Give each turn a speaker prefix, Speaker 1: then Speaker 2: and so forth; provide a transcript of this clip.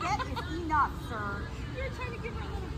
Speaker 1: That is enough, sir.
Speaker 2: You're trying to give her a little